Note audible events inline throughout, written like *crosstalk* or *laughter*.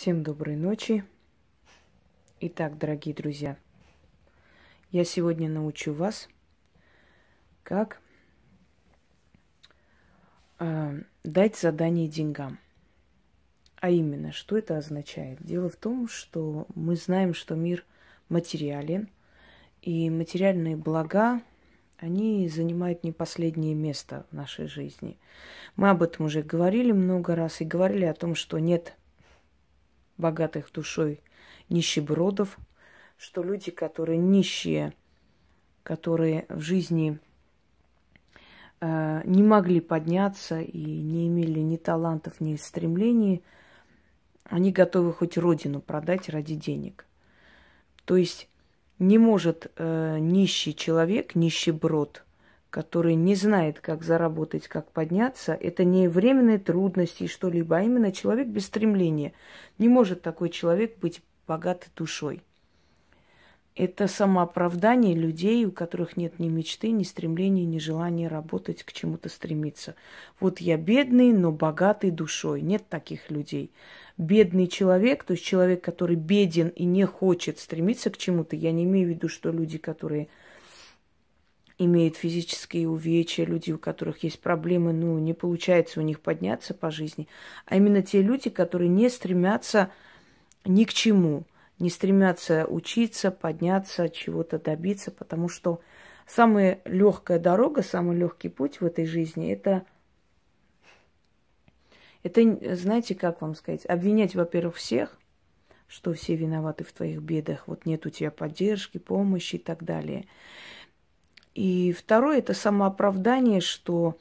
Всем доброй ночи. Итак, дорогие друзья, я сегодня научу вас, как э, дать задание деньгам. А именно, что это означает? Дело в том, что мы знаем, что мир материален, и материальные блага, они занимают не последнее место в нашей жизни. Мы об этом уже говорили много раз и говорили о том, что нет богатых душой нищебродов, что люди, которые нищие, которые в жизни э, не могли подняться и не имели ни талантов, ни стремлений, они готовы хоть родину продать ради денег. То есть не может э, нищий человек, нищеброд – который не знает, как заработать, как подняться, это не временные трудности и что-либо, а именно человек без стремления. Не может такой человек быть богатой душой. Это самооправдание людей, у которых нет ни мечты, ни стремления, ни желания работать, к чему-то стремиться. Вот я бедный, но богатый душой. Нет таких людей. Бедный человек, то есть человек, который беден и не хочет стремиться к чему-то, я не имею в виду, что люди, которые имеют физические увечья, люди, у которых есть проблемы, ну, не получается у них подняться по жизни, а именно те люди, которые не стремятся ни к чему, не стремятся учиться, подняться, чего-то добиться, потому что самая легкая дорога, самый легкий путь в этой жизни это это, знаете, как вам сказать, обвинять, во-первых, всех, что все виноваты в твоих бедах, вот нет у тебя поддержки, помощи и так далее. И второе это самооправдание, что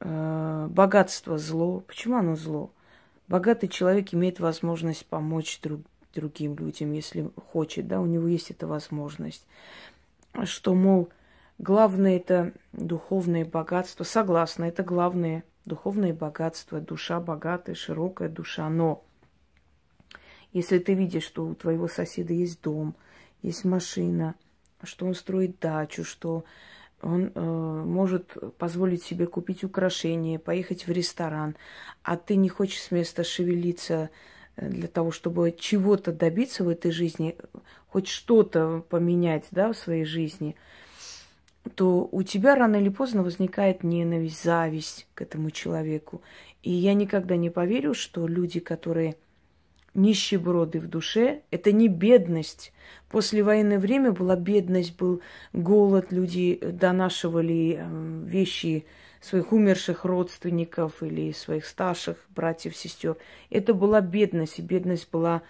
э, богатство зло. Почему оно зло? Богатый человек имеет возможность помочь друг, другим людям, если хочет, да, у него есть эта возможность. Что, мол, главное это духовное богатство. Согласна, это главное духовное богатство, душа богатая, широкая душа. Но если ты видишь, что у твоего соседа есть дом, есть машина – что он строит дачу, что он э, может позволить себе купить украшения, поехать в ресторан, а ты не хочешь с места шевелиться э, для того, чтобы чего-то добиться в этой жизни, хоть что-то поменять да, в своей жизни, то у тебя рано или поздно возникает ненависть, зависть к этому человеку. И я никогда не поверю, что люди, которые нищеброды в душе. Это не бедность. После военное время была бедность, был голод, люди донашивали эм, вещи своих умерших родственников или своих старших братьев, сестер. Это была бедность, и бедность была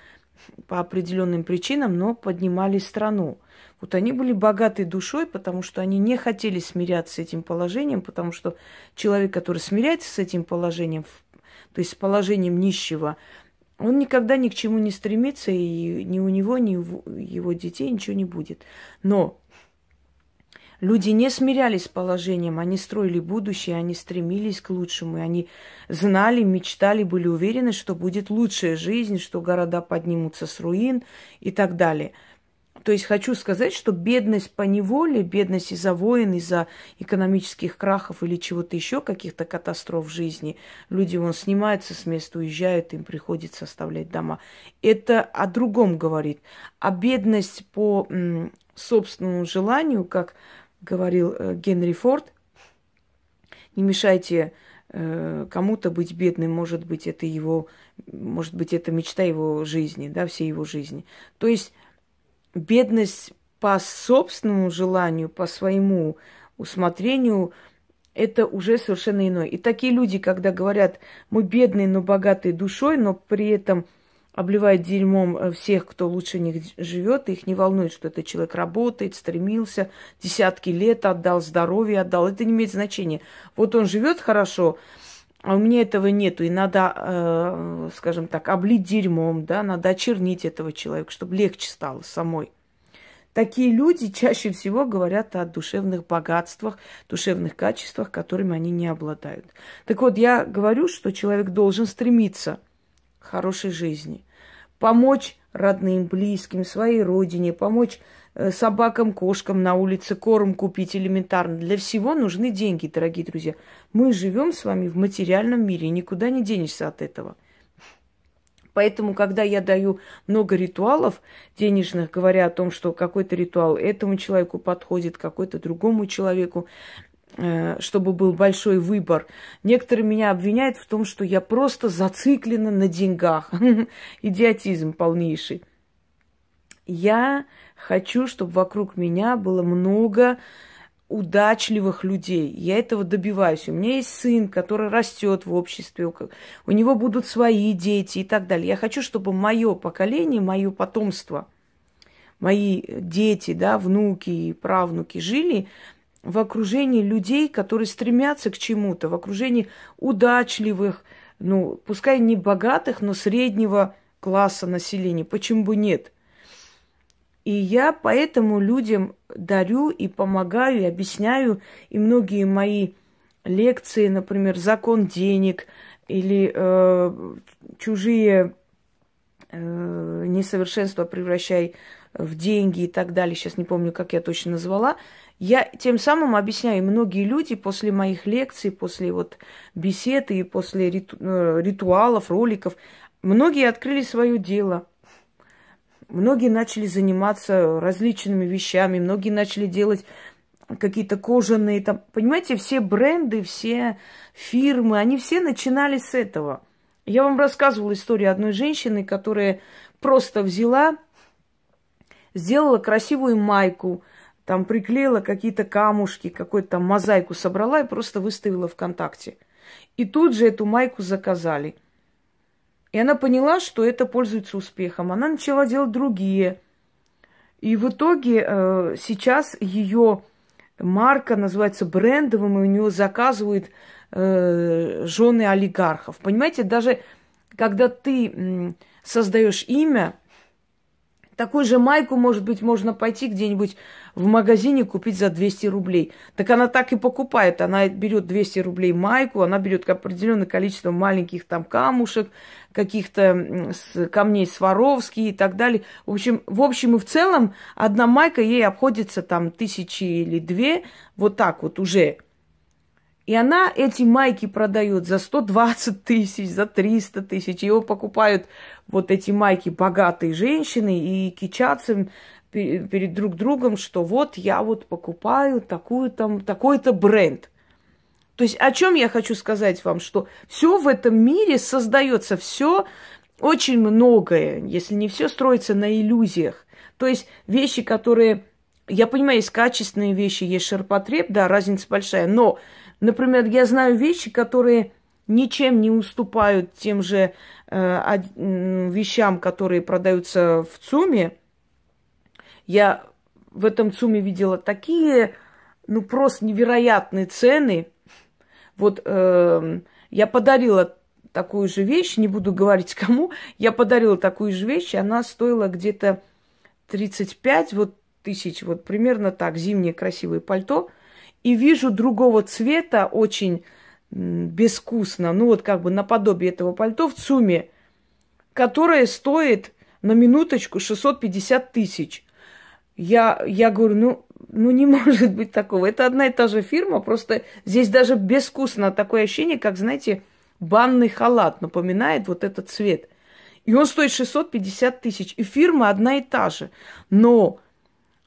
по определенным причинам, но поднимали страну. Вот они были богаты душой, потому что они не хотели смиряться с этим положением, потому что человек, который смиряется с этим положением, то есть с положением нищего, он никогда ни к чему не стремится, и ни у него, ни у его детей ничего не будет. Но люди не смирялись с положением, они строили будущее, они стремились к лучшему, и они знали, мечтали, были уверены, что будет лучшая жизнь, что города поднимутся с руин и так далее – то есть хочу сказать, что бедность по неволе, бедность из-за войн, из-за экономических крахов или чего-то еще, каких-то катастроф в жизни, люди вон снимаются с места, уезжают, им приходится оставлять дома. Это о другом говорит. А бедность по м, собственному желанию, как говорил э, Генри Форд, не мешайте э, кому-то быть бедным, может быть, это его, может быть, это мечта его жизни, да, всей его жизни. То есть бедность по собственному желанию, по своему усмотрению, это уже совершенно иное. И такие люди, когда говорят, мы бедные, но богатые душой, но при этом обливают дерьмом э, всех, кто лучше них живет, их не волнует, что этот человек работает, стремился, десятки лет отдал, здоровье отдал. Это не имеет значения. Вот он живет хорошо, а у меня этого нету, и надо, э, скажем так, облить дерьмом, да, надо очернить этого человека, чтобы легче стало самой. Такие люди чаще всего говорят о душевных богатствах, душевных качествах, которыми они не обладают. Так вот, я говорю, что человек должен стремиться к хорошей жизни, помочь родным, близким, своей родине, помочь собакам, кошкам на улице корм купить элементарно. Для всего нужны деньги, дорогие друзья. Мы живем с вами в материальном мире, никуда не денешься от этого. Поэтому, когда я даю много ритуалов денежных, говоря о том, что какой-то ритуал этому человеку подходит, какой-то другому человеку, э, чтобы был большой выбор. Некоторые меня обвиняют в том, что я просто зациклена на деньгах. *laughs* Идиотизм полнейший. Я хочу, чтобы вокруг меня было много удачливых людей. Я этого добиваюсь. У меня есть сын, который растет в обществе, у него будут свои дети и так далее. Я хочу, чтобы мое поколение, мое потомство, мои дети, да, внуки и правнуки жили в окружении людей, которые стремятся к чему-то, в окружении удачливых, ну, пускай не богатых, но среднего класса населения. Почему бы нет? И я поэтому людям дарю и помогаю, и объясняю. И многие мои лекции, например, закон денег или э, чужие э, несовершенства превращай в деньги и так далее, сейчас не помню, как я точно назвала, я тем самым объясняю, многие люди после моих лекций, после вот бесед и после риту, э, ритуалов, роликов, многие открыли свое дело – Многие начали заниматься различными вещами, многие начали делать какие-то кожаные там, понимаете, все бренды, все фирмы, они все начинали с этого. Я вам рассказывала историю одной женщины, которая просто взяла, сделала красивую майку, там приклеила какие-то камушки, какую-то там мозаику собрала и просто выставила ВКонтакте. И тут же эту майку заказали. И она поняла, что это пользуется успехом. Она начала делать другие. И в итоге э, сейчас ее марка называется брендовым, и у нее заказывают э, жены олигархов. Понимаете, даже когда ты создаешь имя, Такую же майку, может быть, можно пойти где-нибудь в магазине купить за 200 рублей. Так она так и покупает. Она берет 200 рублей майку, она берет определенное количество маленьких там камушек, каких-то камней Сваровски и так далее. В общем, в общем и в целом одна майка ей обходится там тысячи или две, вот так вот уже. И она эти майки продает за 120 тысяч, за 300 тысяч. Его покупают вот эти майки богатые женщины и кичатся перед друг другом, что вот я вот покупаю такую там, такой-то бренд. То есть о чем я хочу сказать вам, что все в этом мире создается, все очень многое, если не все строится на иллюзиях. То есть вещи, которые, я понимаю, есть качественные вещи, есть ширпотреб, да, разница большая, но Например, я знаю вещи, которые ничем не уступают тем же э, вещам, которые продаются в ЦУМе. Я в этом ЦУМе видела такие, ну, просто невероятные цены. Вот э, я подарила такую же вещь, не буду говорить *laughs* кому, я подарила такую же вещь, она стоила где-то 35 вот, тысяч, вот примерно так, зимнее красивое пальто – и вижу другого цвета, очень безвкусно, ну вот как бы наподобие этого пальто в ЦУМе, которое стоит на минуточку 650 тысяч. Я, я говорю, ну, ну не *laughs* может быть такого. Это одна и та же фирма, просто здесь даже безвкусно такое ощущение, как, знаете, банный халат напоминает вот этот цвет. И он стоит 650 тысяч. И фирма одна и та же. Но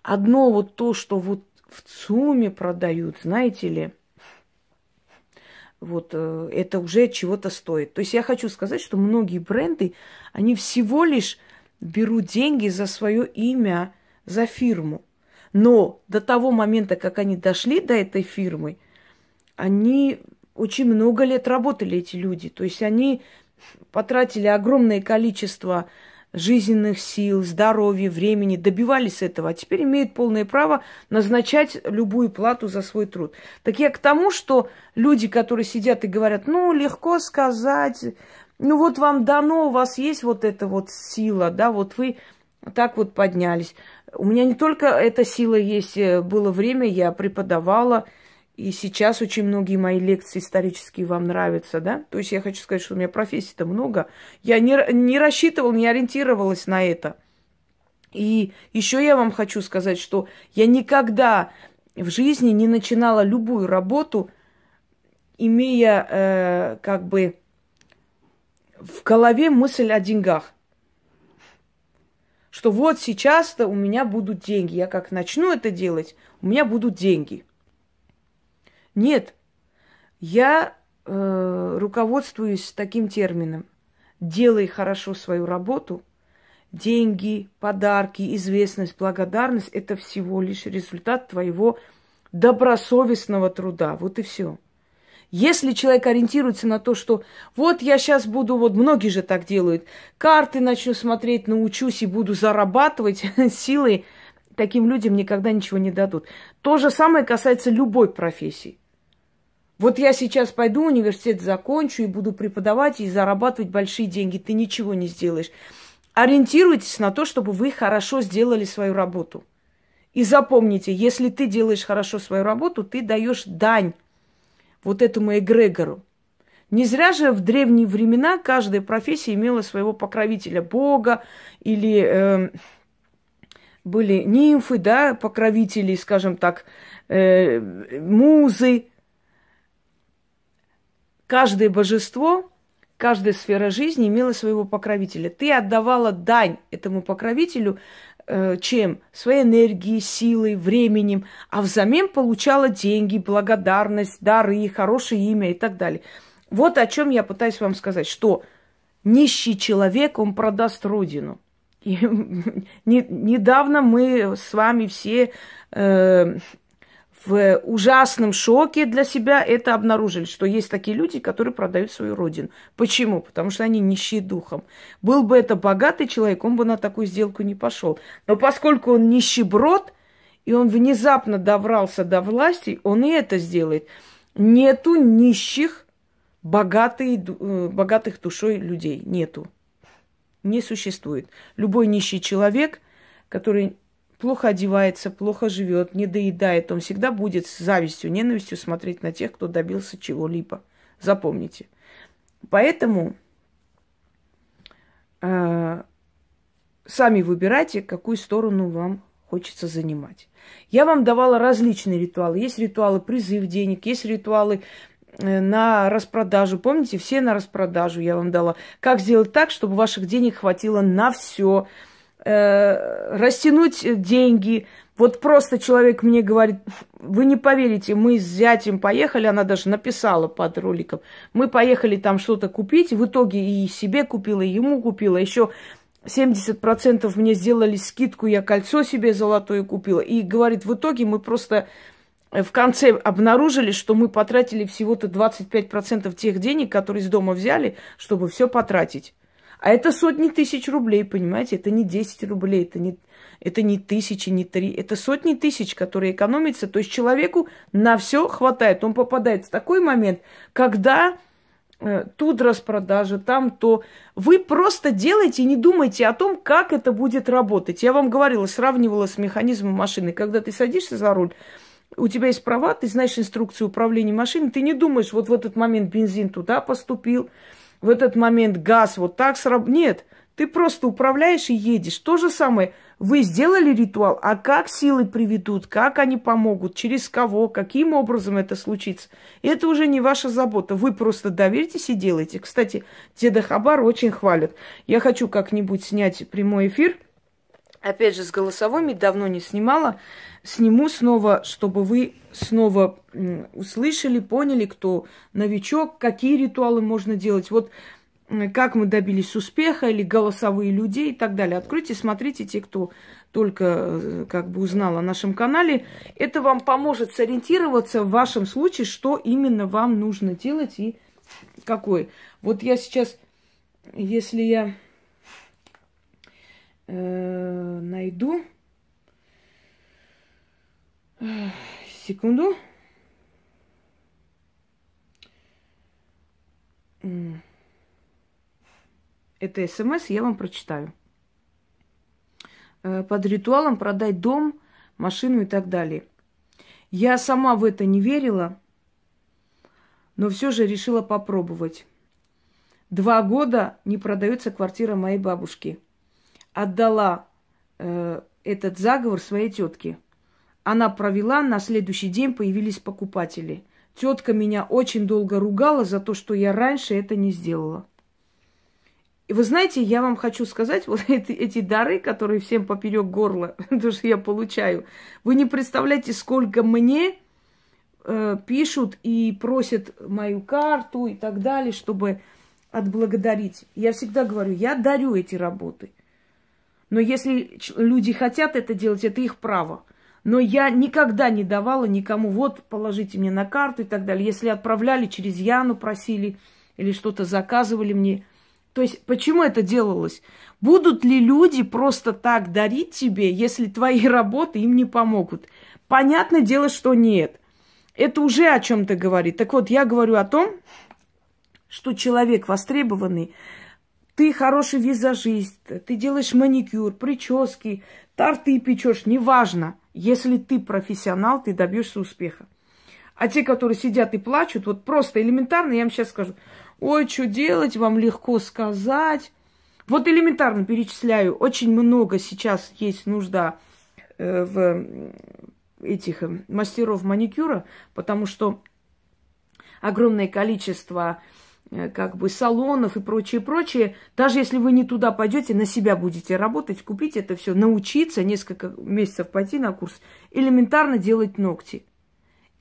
одно вот то, что вот в ЦУМе продают, знаете ли, вот э, это уже чего-то стоит. То есть я хочу сказать, что многие бренды, они всего лишь берут деньги за свое имя, за фирму. Но до того момента, как они дошли до этой фирмы, они очень много лет работали, эти люди. То есть они потратили огромное количество жизненных сил, здоровья, времени, добивались этого, а теперь имеют полное право назначать любую плату за свой труд. Так я к тому, что люди, которые сидят и говорят, ну, легко сказать, ну, вот вам дано, у вас есть вот эта вот сила, да, вот вы так вот поднялись. У меня не только эта сила есть, э, было время, я преподавала, и сейчас очень многие мои лекции исторические вам нравятся, да? То есть я хочу сказать, что у меня профессий-то много. Я не, не рассчитывала, не ориентировалась на это. И еще я вам хочу сказать, что я никогда в жизни не начинала любую работу, имея э, как бы в голове мысль о деньгах. Что вот сейчас-то у меня будут деньги. Я как начну это делать, у меня будут деньги. Нет, я э, руководствуюсь таким термином. Делай хорошо свою работу. Деньги, подарки, известность, благодарность – это всего лишь результат твоего добросовестного труда. Вот и все. Если человек ориентируется на то, что вот я сейчас буду, вот многие же так делают, карты начну смотреть, научусь и буду зарабатывать *laughs* силой, таким людям никогда ничего не дадут. То же самое касается любой профессии. Вот я сейчас пойду университет, закончу и буду преподавать и зарабатывать большие деньги. Ты ничего не сделаешь. Ориентируйтесь на то, чтобы вы хорошо сделали свою работу. И запомните, если ты делаешь хорошо свою работу, ты даешь дань вот этому эгрегору. Не зря же в древние времена каждая профессия имела своего покровителя, бога или э, были нимфы, да, покровители, скажем так, э, музы. Каждое божество, каждая сфера жизни имела своего покровителя. Ты отдавала дань этому покровителю Э, чем? Своей энергией, силой, временем, а взамен получала деньги, благодарность, дары, хорошее имя и так далее. Вот о чем я пытаюсь вам сказать, что нищий человек, он продаст родину. И *laughs* не, недавно мы с вами все э, в ужасном шоке для себя это обнаружили, что есть такие люди, которые продают свою родину. Почему? Потому что они нищие духом. Был бы это богатый человек, он бы на такую сделку не пошел. Но поскольку он нищеброд, и он внезапно добрался до власти, он и это сделает. Нету нищих, богатых, э, богатых душой людей. Нету. Не существует. Любой нищий человек, который плохо одевается, плохо живет, не доедает, он всегда будет с завистью, ненавистью смотреть на тех, кто добился чего-либо. Запомните. Поэтому э, сами выбирайте, какую сторону вам хочется занимать. Я вам давала различные ритуалы. Есть ритуалы призыв денег, есть ритуалы э, на распродажу. Помните, все на распродажу я вам дала. Как сделать так, чтобы ваших денег хватило на все э, растянуть деньги. Вот просто человек мне говорит, вы не поверите, мы с зятем поехали, она даже написала под роликом, мы поехали там что-то купить, в итоге и себе купила, и ему купила, еще 70% мне сделали скидку, я кольцо себе золотое купила. И говорит, в итоге мы просто в конце обнаружили, что мы потратили всего-то 25% тех денег, которые из дома взяли, чтобы все потратить. А это сотни тысяч рублей, понимаете? Это не 10 рублей, это не, это не тысячи, не три. Это сотни тысяч, которые экономятся. То есть человеку на все хватает. Он попадает в такой момент, когда э, тут распродажа, там то. Вы просто делайте и не думайте о том, как это будет работать. Я вам говорила, сравнивала с механизмом машины. Когда ты садишься за руль, у тебя есть права, ты знаешь инструкцию управления машиной, ты не думаешь, вот в этот момент бензин туда поступил, в этот момент газ вот так сработал. Нет, ты просто управляешь и едешь. То же самое. Вы сделали ритуал, а как силы приведут, как они помогут, через кого, каким образом это случится, это уже не ваша забота. Вы просто доверьтесь и делайте. Кстати, Деда Хабар очень хвалят. Я хочу как-нибудь снять прямой эфир, опять же, с голосовыми, давно не снимала. Сниму снова, чтобы вы снова услышали, поняли, кто новичок, какие ритуалы можно делать. Вот как мы добились успеха, или голосовые людей и так далее. Откройте, смотрите, те, кто только э, как бы узнал о нашем канале. Это вам поможет сориентироваться в вашем случае, что именно вам нужно делать и какой. Вот я сейчас, если я э, найду, секунду. Это смс я вам прочитаю. Э, под ритуалом продать дом, машину и так далее. Я сама в это не верила, но все же решила попробовать. Два года не продается квартира моей бабушки. Отдала э, этот заговор своей тетке. Она провела, на следующий день появились покупатели. Тетка меня очень долго ругала за то, что я раньше это не сделала. вы знаете, я вам хочу сказать, *laughs* вот эти, эти дары, которые всем поперек горла, *laughs* то, что я получаю, вы не представляете, сколько мне э, пишут и просят мою карту и так далее, чтобы отблагодарить. Я всегда говорю, я дарю эти работы. Но если люди хотят это делать, это их право. Но я никогда не давала никому, вот, положите мне на карту и так далее. Если отправляли через Яну, просили или что-то заказывали мне. То есть, почему это делалось? Будут ли люди просто так дарить тебе, если твои *laughs* работы им не помогут? Понятное дело, что нет. Это уже о чем-то говорит. Так вот, я говорю о том, что человек востребованный, ты хороший визажист, ты делаешь маникюр, прически, торты печешь, неважно. Если ты профессионал, ты добьешься успеха. А те, которые сидят и плачут, вот просто элементарно, я вам сейчас скажу, ой, что делать, вам легко сказать. Вот элементарно перечисляю, очень много сейчас есть нужда э, в этих э, мастеров маникюра, потому что огромное количество Э, как бы салонов и прочее, прочее. Даже если вы не туда пойдете, на себя будете работать, купить это все, научиться, несколько месяцев пойти на курс, элементарно делать ногти,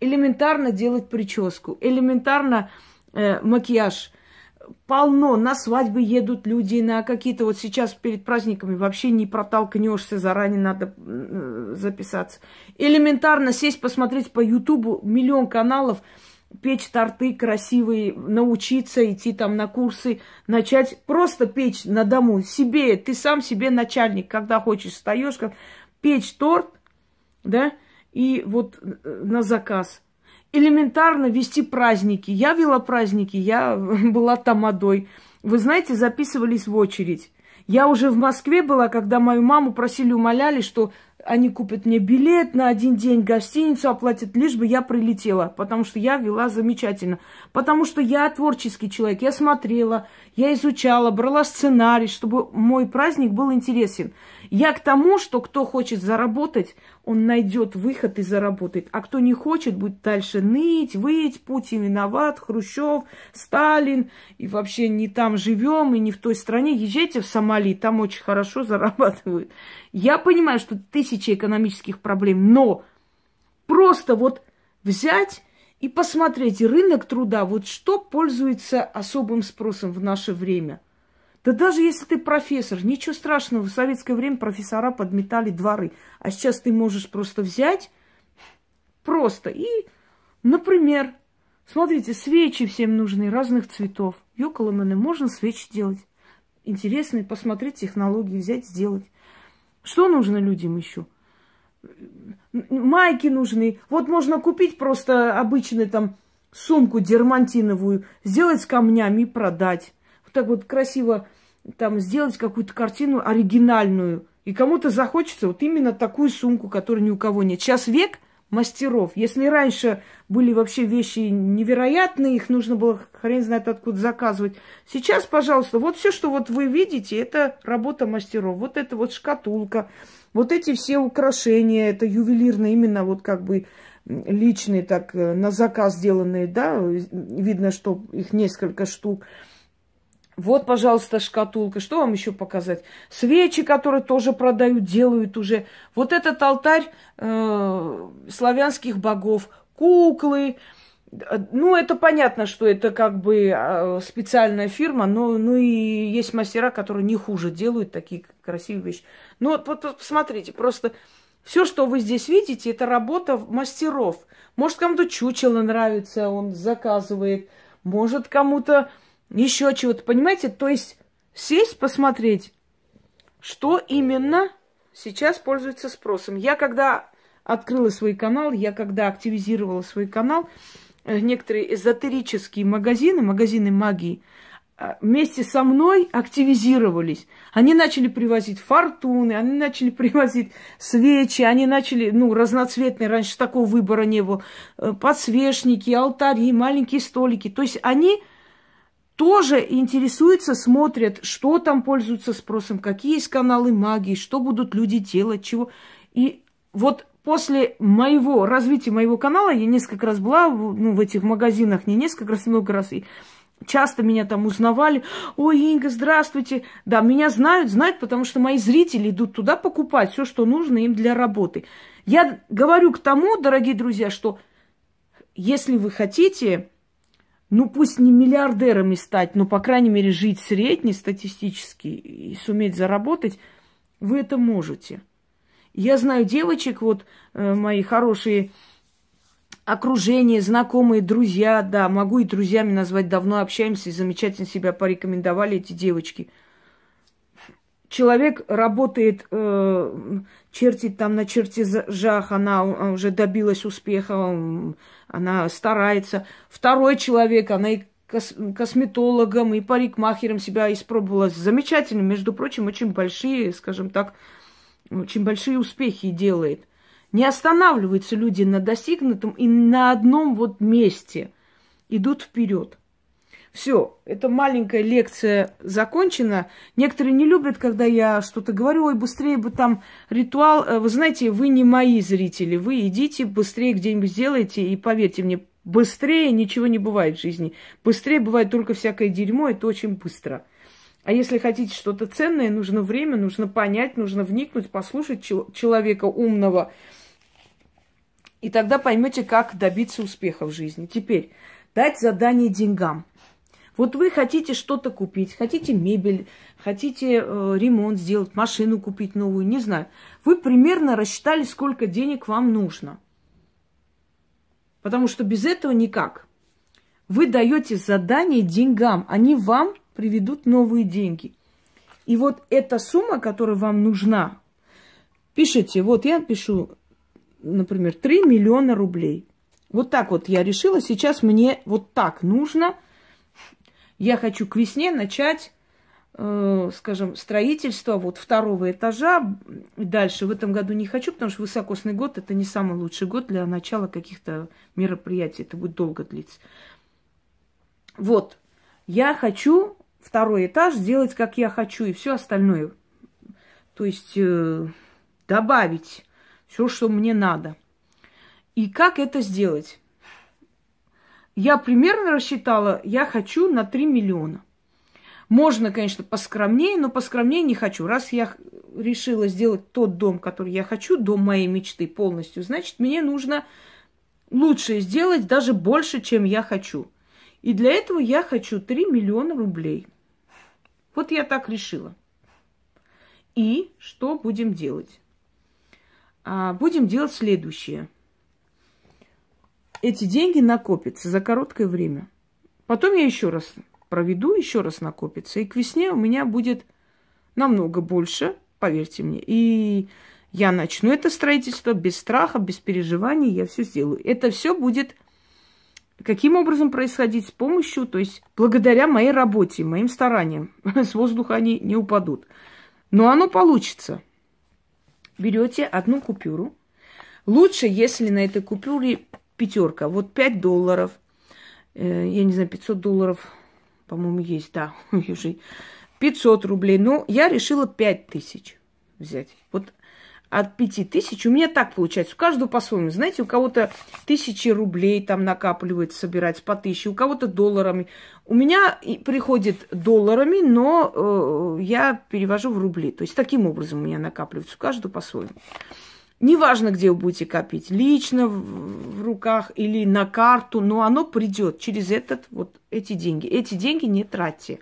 элементарно делать прическу, элементарно э, макияж. Полно, на свадьбы едут люди, на какие-то вот сейчас перед праздниками вообще не протолкнешься, заранее надо э, записаться. Элементарно сесть, посмотреть по Ютубу миллион каналов – печь торты красивые, научиться идти там на курсы, начать просто печь на дому себе, ты сам себе начальник, когда хочешь, встаешь, как печь торт, да, и вот э, на заказ. Элементарно вести праздники. Я вела праздники, я *laughs* была тамадой. Вы знаете, записывались в очередь. Я уже в Москве была, когда мою маму просили, умоляли, что они купят мне билет на один день, гостиницу оплатят, лишь бы я прилетела, потому что я вела замечательно. Потому что я творческий человек, я смотрела, я изучала, брала сценарий, чтобы мой праздник был интересен. Я к тому, что кто хочет заработать, он найдет выход и заработает. А кто не хочет, будет дальше ныть, выть, Путин виноват, Хрущев, Сталин, и вообще не там живем, и не в той стране. Езжайте в Сомали, там очень хорошо зарабатывают. Я понимаю, что тысячи экономических проблем, но просто вот взять и посмотреть рынок труда, вот что пользуется особым спросом в наше время. Да даже если ты профессор, ничего страшного, в советское время профессора подметали дворы. А сейчас ты можешь просто взять, просто и, например, смотрите, свечи всем нужны, разных цветов. Йоколомены, можно свечи делать. Интересные, посмотреть технологии, взять, сделать. Что нужно людям еще? майки нужны. Вот можно купить просто обычную там сумку дермантиновую, сделать с камнями и продать. Вот так вот красиво там сделать какую-то картину оригинальную. И кому-то захочется вот именно такую сумку, которой ни у кого нет. Сейчас век мастеров. Если раньше были вообще вещи невероятные, их нужно было хрен знает откуда заказывать. Сейчас, пожалуйста, вот все, что вот вы видите, это работа мастеров. Вот это вот шкатулка, вот эти все украшения, это ювелирные, именно вот как бы личные, так э, на заказ сделанные, да, видно, что их несколько штук. Вот, пожалуйста, шкатулка. Что вам еще показать? Свечи, которые тоже продают, делают уже. Вот этот алтарь э, славянских богов, куклы, ну, это понятно, что это как бы а, специальная фирма, но ну и есть мастера, которые не хуже делают такие красивые вещи. Ну, вот, вот посмотрите, просто все, что вы здесь видите, это работа мастеров. Может, кому-то чучело нравится, он заказывает. Может, кому-то еще чего-то, понимаете? То есть сесть, посмотреть, что именно сейчас пользуется спросом. Я когда открыла свой канал, я когда активизировала свой канал, Э, некоторые эзотерические магазины, магазины магии, э, вместе со мной активизировались. Они начали привозить фортуны, они начали *laughs* привозить свечи, они начали, ну, разноцветные, раньше такого выбора не было, э, подсвечники, алтари, маленькие столики. То есть они тоже интересуются, смотрят, что там пользуются спросом, какие есть каналы магии, что будут люди делать, чего. И вот после моего развития моего канала я несколько раз была ну, в этих магазинах, не несколько раз, много раз. И часто меня там узнавали. Ой, Инга, здравствуйте. Да, меня знают, знают, потому что мои зрители идут туда покупать все, что нужно им для работы. Я говорю к тому, дорогие друзья, что если вы хотите, ну пусть не миллиардерами стать, но, по крайней мере, жить среднестатистически и суметь заработать, вы это можете. Я знаю девочек, вот э, мои хорошие окружение, знакомые, друзья, да, могу и друзьями назвать, давно общаемся, и замечательно себя порекомендовали эти девочки. Человек работает, э, чертит там на чертежах, она уже добилась успеха, она старается. Второй человек, она и косметологом, и парикмахером себя испробовала. Замечательно, между прочим, очень большие, скажем так, очень большие успехи делает – не останавливаются люди на достигнутом и на одном вот месте. Идут вперед. Все, эта маленькая лекция закончена. Некоторые не любят, когда я что-то говорю, ой, быстрее бы там ритуал. Э, вы знаете, вы не мои зрители, вы идите быстрее где-нибудь сделайте, и поверьте мне, быстрее ничего не бывает в жизни. Быстрее бывает только всякое дерьмо, это очень быстро. А если хотите что-то ценное, нужно время, нужно понять, нужно вникнуть, послушать человека умного, и тогда поймете, как добиться успеха в жизни. Теперь, дать задание деньгам. Вот вы хотите что-то купить, хотите мебель, хотите э, ремонт сделать, машину купить новую, не знаю. Вы примерно рассчитали, сколько денег вам нужно. Потому что без этого никак. Вы даете задание деньгам, они вам приведут новые деньги. И вот эта сумма, которая вам нужна, пишите, вот я пишу например, 3 миллиона рублей. Вот так вот я решила, сейчас мне вот так нужно. Я хочу к весне начать, э, скажем, строительство вот второго этажа. Дальше в этом году не хочу, потому что высокосный год это не самый лучший год для начала каких-то мероприятий. Это будет долго длиться. Вот, я хочу второй этаж сделать, как я хочу, и все остальное. То есть э, добавить все, что мне надо. И как это сделать? Я примерно рассчитала, я хочу на 3 миллиона. Можно, конечно, поскромнее, но поскромнее не хочу. Раз я решила сделать тот дом, который я хочу, дом моей мечты полностью, значит, мне нужно лучше сделать, даже больше, чем я хочу. И для этого я хочу 3 миллиона рублей. Вот я так решила. И что будем делать? А, будем делать следующее. Эти деньги накопятся за короткое время. Потом я еще раз проведу, еще раз накопится. И к весне у меня будет намного больше, поверьте мне. И я начну это строительство без страха, без переживаний, я все сделаю. Это все будет каким образом происходить с помощью, то есть благодаря моей работе, моим стараниям. *laughs* С воздуха они не упадут. Но оно получится берете одну купюру. Лучше, если на этой купюре пятерка. Вот 5 долларов. Э, я не знаю, 500 долларов, по-моему, есть, да, *laughs* уже 500 рублей. Но я решила 5 тысяч взять. Вот от 5 тысяч у меня так получается. У каждого по-своему. Знаете, у кого-то тысячи рублей там накапливается, собирается по тысяче, у кого-то долларами. У меня приходит долларами, но э, я перевожу в рубли. То есть таким образом у меня накапливается. У каждого по-своему. Неважно, где вы будете копить, лично в, в руках или на карту, но оно придет через этот, вот эти деньги. Эти деньги не тратьте.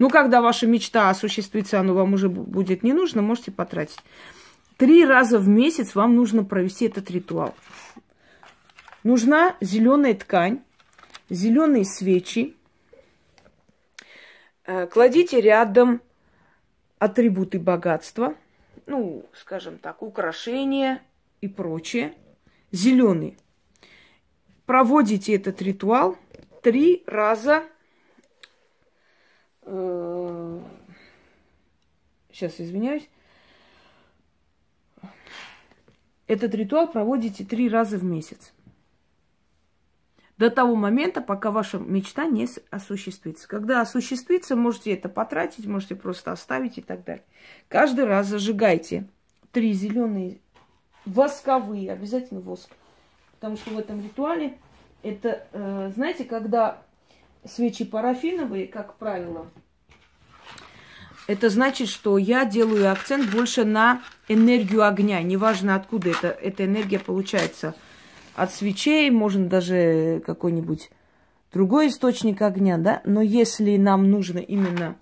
Ну, когда ваша мечта осуществится, оно вам уже будет не нужно, можете потратить. Три раза в месяц вам нужно провести этот ритуал. Нужна зеленая ткань, зеленые свечи. Э, кладите рядом атрибуты богатства, ну, скажем так, украшения и прочее. Зеленый. Проводите этот ритуал три раза. Сейчас извиняюсь Этот ритуал проводите три раза в месяц. До того момента, пока ваша мечта не осуществится. Когда осуществится, можете это потратить, можете просто оставить и так далее. Каждый раз зажигайте три зеленые восковые, обязательно воск. Потому что в этом ритуале это, э, знаете, когда свечи парафиновые, как правило, это значит, что я делаю акцент больше на энергию огня. Неважно, откуда это, эта энергия получается. От свечей, можно даже какой-нибудь другой источник огня, да. Но если нам нужно именно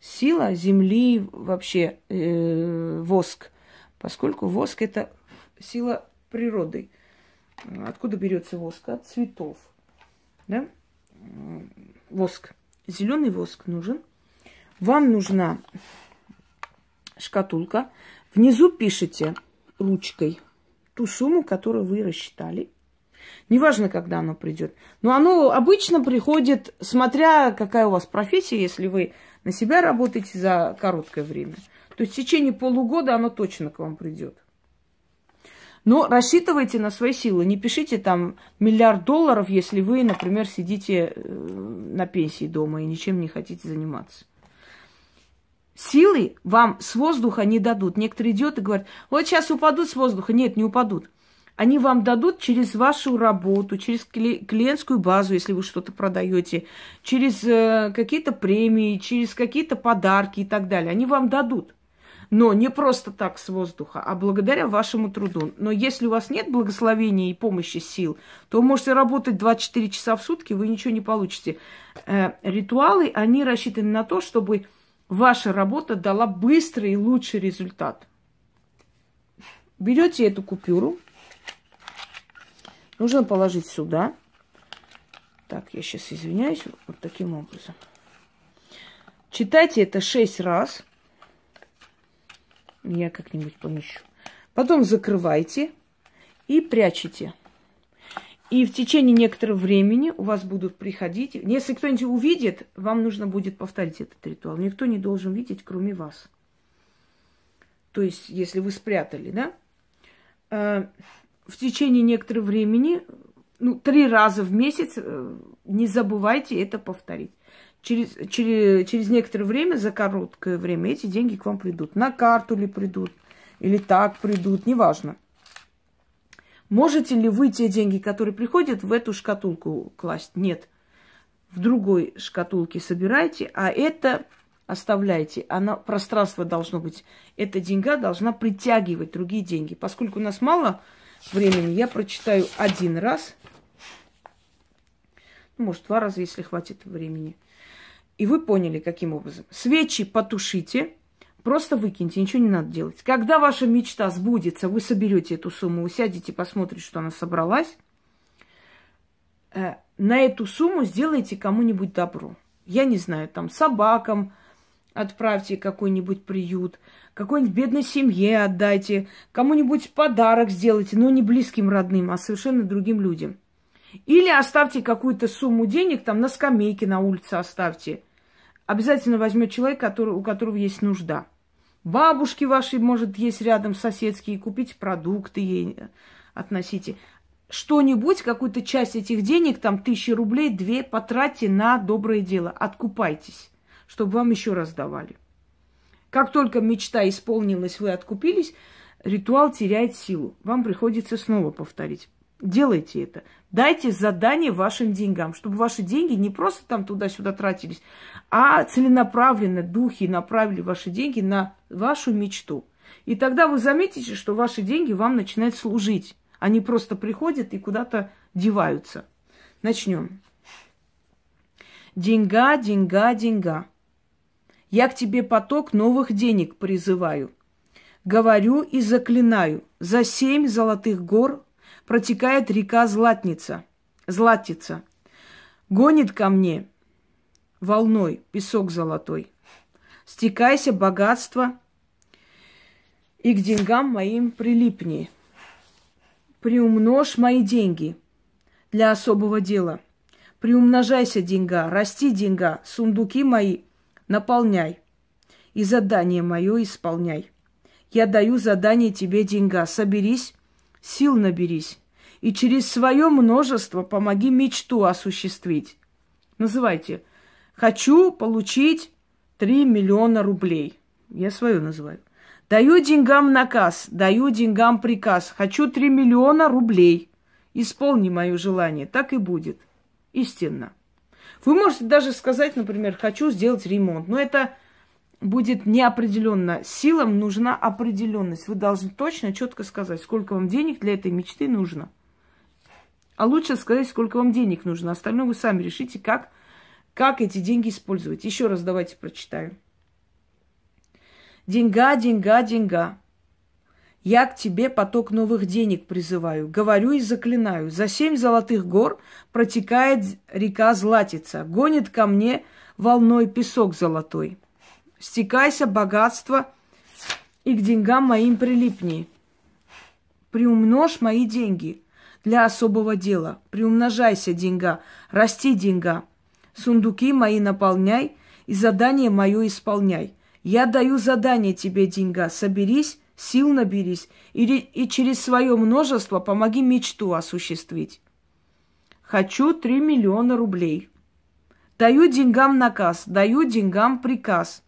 сила земли, вообще э, воск, поскольку воск это сила природы. Откуда берется воск? От цветов. Да? Воск. Зеленый воск нужен. Вам нужна шкатулка. Внизу пишите ручкой ту сумму, которую вы рассчитали. Неважно, когда оно придет. Но оно обычно приходит, смотря какая у вас профессия, если вы на себя работаете за короткое время. То есть в течение полугода оно точно к вам придет. Но рассчитывайте на свои силы. Не пишите там миллиард долларов, если вы, например, сидите э, на пенсии дома и ничем не хотите заниматься. Силы вам с воздуха не дадут. Некоторые идиоты говорят, вот сейчас упадут с воздуха. Нет, не упадут. Они вам дадут через вашу работу, через клиентскую базу, если вы что-то продаете, через э, какие-то премии, через какие-то подарки и так далее. Они вам дадут. Но не просто так с воздуха, а благодаря вашему труду. Но если у вас нет благословения и помощи сил, то вы можете работать 24 часа в сутки, вы ничего не получите. Э, ритуалы, они рассчитаны на то, чтобы ваша работа дала быстрый и лучший результат. Берете эту купюру, нужно положить сюда. Так, я сейчас извиняюсь, вот таким образом. Читайте это шесть раз. Я как-нибудь помещу. Потом закрывайте и прячете. И в течение некоторого времени у вас будут приходить. Если кто-нибудь увидит, вам нужно будет повторить этот ритуал. Никто не должен видеть, кроме вас. То есть, если вы спрятали, да? Э, в течение некоторого времени, ну, три раза в месяц, э, не забывайте это повторить. Через, через, через некоторое время, за короткое время, эти деньги к вам придут. На карту ли придут, или так придут, неважно. Можете ли вы те деньги, которые приходят, в эту шкатулку класть? Нет. В другой шкатулке собирайте, а это оставляйте. Она, пространство должно быть. Эта деньга должна притягивать другие деньги. Поскольку у нас мало времени, я прочитаю один раз. Ну, может, два раза, если хватит времени. И вы поняли, каким образом. Свечи потушите – Просто выкиньте, ничего не надо делать. Когда ваша мечта сбудется, вы соберете эту сумму, вы сядете, посмотрите, что она собралась. Э, на эту сумму сделайте кому-нибудь добро. Я не знаю, там собакам отправьте какой-нибудь приют, какой-нибудь бедной семье отдайте, кому-нибудь подарок сделайте, но не близким родным, а совершенно другим людям. Или оставьте какую-то сумму денег там на скамейке на улице оставьте – обязательно возьмет человек, который, у которого есть нужда. Бабушки ваши, может, есть рядом соседские, купите продукты ей, относите. Что-нибудь, какую-то часть этих денег, там тысячи рублей, две, потратьте на доброе дело. Откупайтесь, чтобы вам еще раз давали. Как только мечта исполнилась, вы откупились, ритуал теряет силу. Вам приходится снова повторить. Делайте это. Дайте задание вашим деньгам, чтобы ваши деньги не просто там туда-сюда тратились, а целенаправленно духи направили ваши деньги на вашу мечту. И тогда вы заметите, что ваши деньги вам начинают служить. Они просто приходят и куда-то деваются. Начнем. Деньга, деньга, деньга. Я к тебе поток новых денег призываю. Говорю и заклинаю. За семь золотых гор протекает река Златница, Златица. Гонит ко мне волной песок золотой. Стекайся, богатство, и к деньгам моим прилипни. Приумножь мои деньги для особого дела. Приумножайся, деньга, расти, деньга, сундуки мои наполняй. И задание мое исполняй. Я даю задание тебе, деньга. Соберись сил наберись и через свое множество помоги мечту осуществить. Называйте. Хочу получить 3 миллиона рублей. Я свое называю. Даю деньгам наказ, даю деньгам приказ. Хочу 3 миллиона рублей. Исполни мое желание, так и будет. Истинно. Вы можете даже сказать, например, хочу сделать ремонт. Но это будет неопределенно. Силам нужна определенность. Вы должны точно, четко сказать, сколько вам денег для этой мечты нужно. А лучше сказать, сколько вам денег нужно. Остальное вы сами решите, как, как эти деньги использовать. Еще раз давайте прочитаю. Деньга, деньга, деньга. Я к тебе поток новых денег призываю, говорю и заклинаю. За семь золотых гор протекает река Златица, гонит ко мне волной песок золотой. Стекайся, богатство, и к деньгам моим прилипни. Приумножь мои деньги для особого дела. Приумножайся, деньга, расти, деньга. Сундуки мои наполняй и задание мое исполняй. Я даю задание тебе, деньга, соберись, сил наберись и, и через свое множество помоги мечту осуществить. Хочу три миллиона рублей. Даю деньгам наказ, даю деньгам приказ –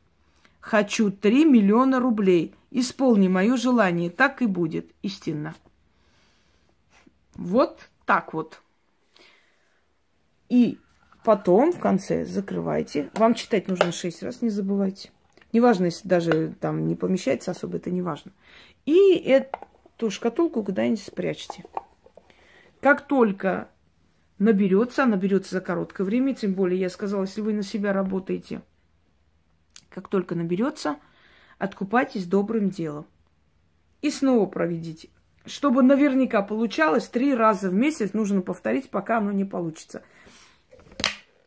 Хочу три миллиона рублей. Исполни мое желание. Так и будет. Истинно. Вот так вот. И потом в конце закрывайте. Вам читать нужно шесть раз, не забывайте. Неважно, если даже там не помещается особо, это не важно. И эту шкатулку куда-нибудь спрячьте. Как только наберется, наберется за короткое время, тем более я сказала, если вы на себя работаете – как только наберется, откупайтесь добрым делом. И снова проведите. Чтобы наверняка получалось, три раза в месяц нужно повторить, пока оно не получится.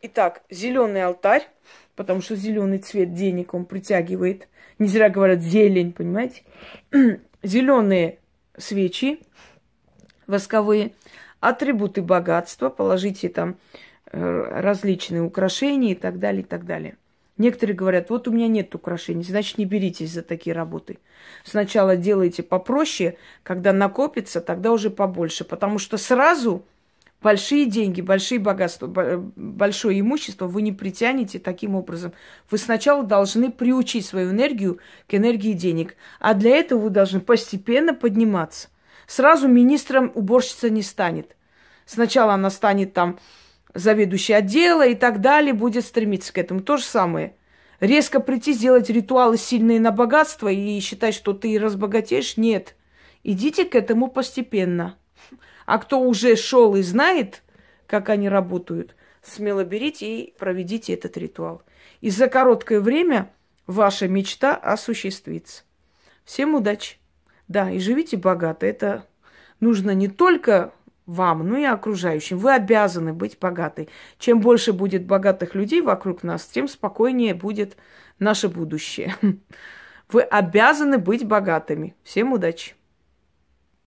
Итак, зеленый алтарь, потому что зеленый цвет денег он притягивает. Не зря говорят зелень, понимаете? *clears throat* Зеленые свечи восковые, атрибуты богатства, положите там э, различные украшения и так далее, и так далее. Некоторые говорят, вот у меня нет украшений, значит, не беритесь за такие работы. Сначала делайте попроще, когда накопится, тогда уже побольше. Потому что сразу большие деньги, большие богатства, большое имущество вы не притянете таким образом. Вы сначала должны приучить свою энергию к энергии денег. А для этого вы должны постепенно подниматься. Сразу министром уборщица не станет. Сначала она станет там заведующий отдела и так далее будет стремиться к этому. То же самое. Резко прийти, сделать ритуалы сильные на богатство и считать, что ты разбогатеешь, нет. Идите к этому постепенно. А кто уже шел и знает, как они работают, смело берите и проведите этот ритуал. И за короткое время ваша мечта осуществится. Всем удачи. Да, и живите богато. Это нужно не только вам, ну и окружающим. Вы обязаны быть богаты. Чем больше будет богатых людей вокруг нас, тем спокойнее будет наше будущее. *laughs* Вы обязаны быть богатыми. Всем удачи!